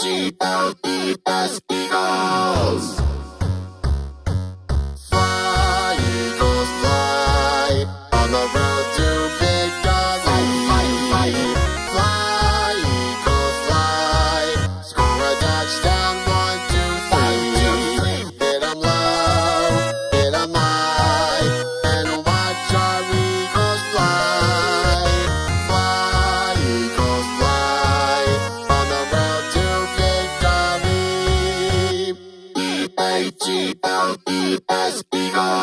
E-A-G-L-E-S Eagles. Fly, Eagles, fly on the H E L E S E R.